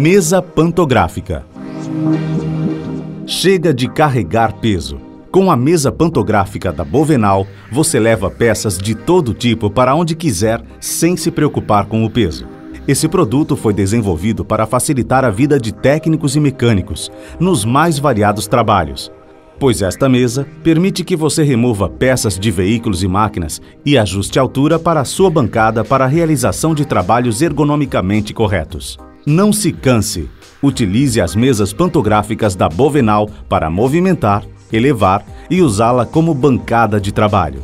Mesa pantográfica. Chega de carregar peso. Com a mesa pantográfica da Bovenal, você leva peças de todo tipo para onde quiser sem se preocupar com o peso. Esse produto foi desenvolvido para facilitar a vida de técnicos e mecânicos nos mais variados trabalhos, pois esta mesa permite que você remova peças de veículos e máquinas e ajuste a altura para a sua bancada para a realização de trabalhos ergonomicamente corretos. Não se canse. Utilize as mesas pantográficas da Bovenal para movimentar, elevar e usá-la como bancada de trabalho.